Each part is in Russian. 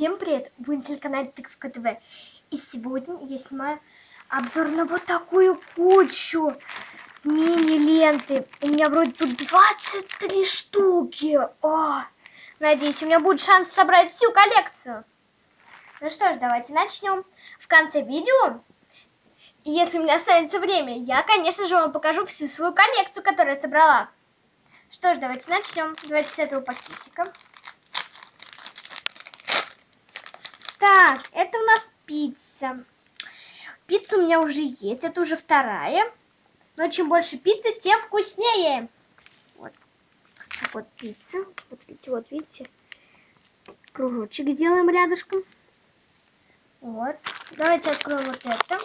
Всем привет! Вы на телеканале Тыковка ТВ. И сегодня я снимаю обзор на вот такую кучу мини-ленты. У меня вроде тут 23 штуки. О, надеюсь, у меня будет шанс собрать всю коллекцию. Ну что ж, давайте начнем. В конце видео, если у меня останется время, я, конечно же, вам покажу всю свою коллекцию, которую я собрала. Что ж, давайте начнем. Давайте с этого пакетика. Так, это у нас пицца. Пицца у меня уже есть, это уже вторая. Но чем больше пиццы, тем вкуснее. Вот. Вот пицца. Смотрите, вот видите. Кружочек сделаем рядышком. Вот. Давайте откроем вот это.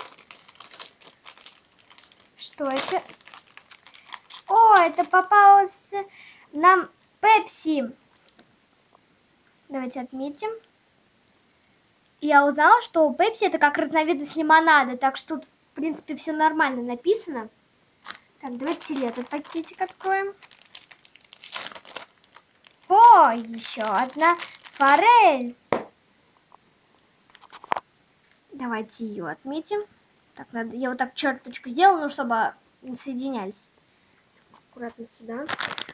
Что это? О, это попалось нам Пепси. Давайте отметим я узнала, что пепси это как разновидность лимонада, так что тут, в принципе, все нормально написано. Так, давайте этот пакетик откроем. О, еще одна форель. Давайте ее отметим. Так, надо, я вот так черточку сделала, ну, чтобы не соединялись. Аккуратно сюда.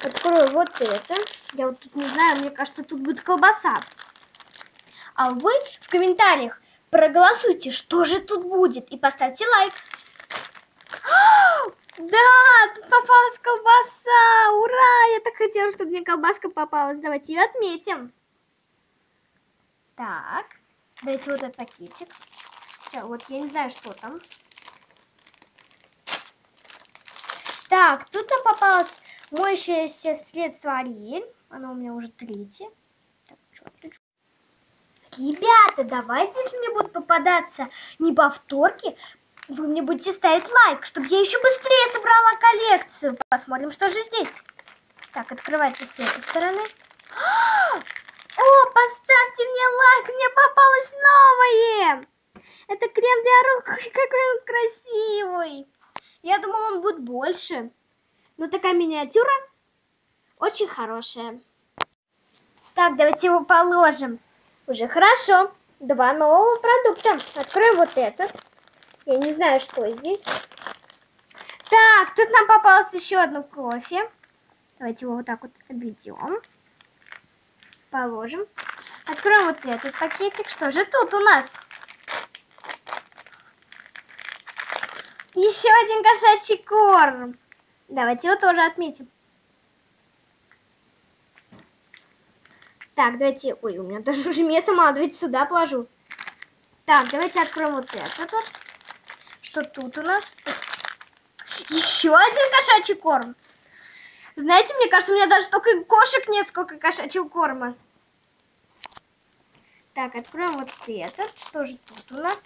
Открою вот это. Я вот тут не знаю, мне кажется, тут будет колбаса. А вы в комментариях проголосуйте, что же тут будет, и поставьте лайк. Да, тут попалась колбаса! Ура! Я так хотела, чтобы мне колбаска попалась. Давайте ее отметим. Так, давайте вот этот пакетик. Так, вот я не знаю, что там. Так, тут нам попалось моющееся средство Ариэль. Оно у меня уже третье. Ребята, давайте, если мне будут попадаться не повторки, вы мне будете ставить лайк, чтобы я еще быстрее собрала коллекцию. Посмотрим, что же здесь. Так, открывайте с этой стороны. О, поставьте мне лайк, мне попалось новое. Это крем для рук, какой он красивый. Я думала, он будет больше. Но такая миниатюра очень хорошая. Так, давайте его положим. Уже хорошо. Два нового продукта. Откроем вот этот. Я не знаю, что здесь. Так, тут нам попалось еще одно кофе. Давайте его вот так вот обведем. Положим. Откроем вот этот пакетик. Что же тут у нас? Еще один кошачий корм. Давайте его тоже отметим. Так, давайте... Ой, у меня даже уже места мало. Давайте сюда положу. Так, давайте откроем вот это вот. Что тут у нас? Еще один кошачий корм. Знаете, мне кажется, у меня даже столько кошек нет, сколько кошачьего корма. Так, откроем вот этот. Что же тут у нас?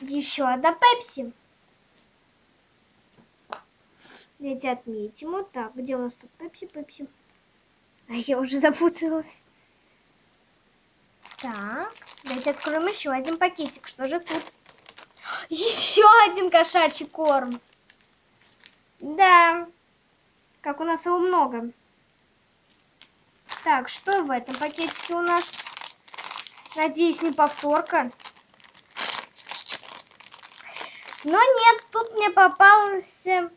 Еще одна пепси. Давайте отметим. Вот так. Где у нас тут пепси, пепси? А я уже запуталась. Так. Давайте откроем еще один пакетик. Что же тут? Еще один кошачий корм. Да. Как у нас его много. Так, что в этом пакетике у нас? Надеюсь, не повторка. Но нет, тут мне попался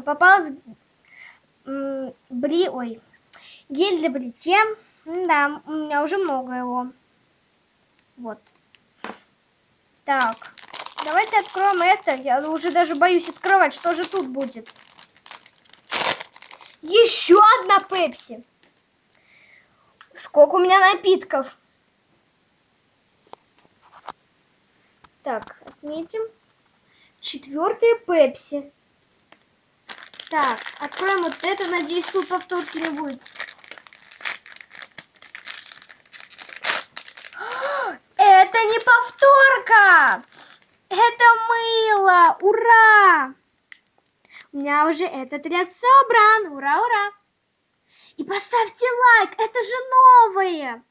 попалась бри... Ой, гель для бритья. Да, у меня уже много его. Вот. Так, давайте откроем это. Я уже даже боюсь открывать. Что же тут будет? Еще одна пепси. Сколько у меня напитков? Так, отметим. Четвертая пепси. Так, откроем вот это. Надеюсь, тут повторки не будет. Это не повторка! Это мыло! Ура! У меня уже этот ряд собран. Ура, ура! И поставьте лайк, это же новое!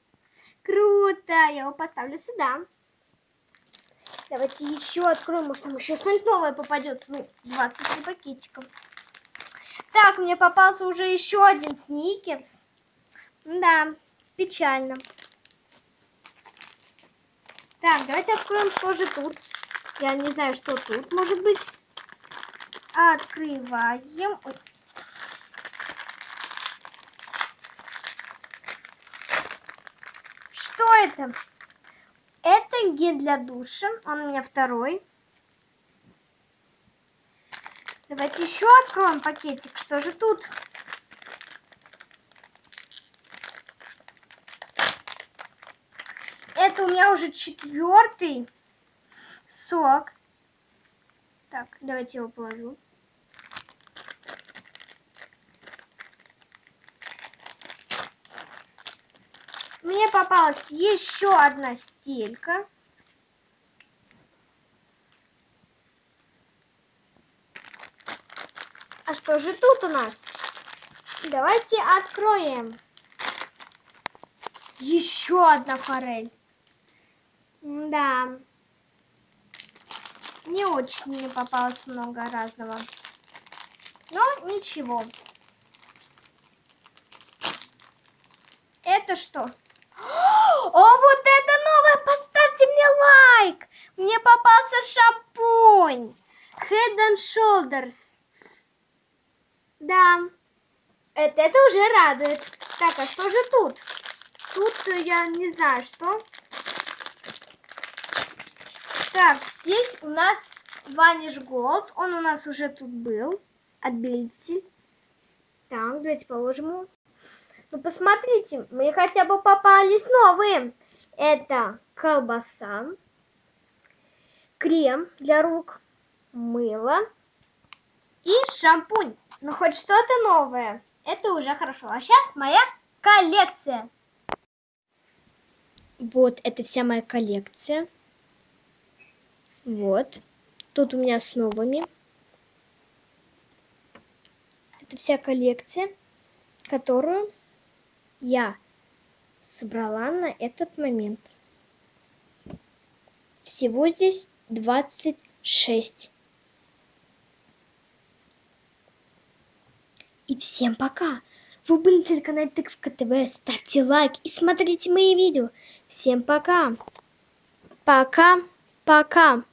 Круто! Я его поставлю сюда. Давайте еще откроем, может там еще что-нибудь новое попадет. Ну, 20 пакетиков. Так, мне попался уже еще один сникерс. Да, Печально. Так, давайте откроем, что же тут. Я не знаю, что тут может быть. Открываем. Что это? Это гель для душа. Он у меня второй. Давайте еще откроем пакетик. Что же тут? Это у меня уже четвертый сок. Так, давайте его положу. Мне попалась еще одна стелька. Что же тут у нас? Давайте откроем. Еще одна форель. Да. Не очень мне попалось много разного. Но ничего. Это что? О, вот это новое! Поставьте мне лайк! Мне попался шампунь. Head and Shoulders. Да. Это, это уже радует. Так, а что же тут? Тут я не знаю, что. Так, здесь у нас Vanish Gold. Он у нас уже тут был. Отбелитель. Так, давайте положим его. Ну, посмотрите, мне хотя бы попались новые. Это колбаса, крем для рук, мыло и шампунь. Ну, хоть что-то новое. Это уже хорошо. А сейчас моя коллекция. Вот, это вся моя коллекция. Вот. Тут у меня с новыми. Это вся коллекция, которую я собрала на этот момент. Всего здесь 26. И всем пока! Вы были на телеканале Тыковка ТВ. Ставьте лайк и смотрите мои видео. Всем пока! Пока! Пока!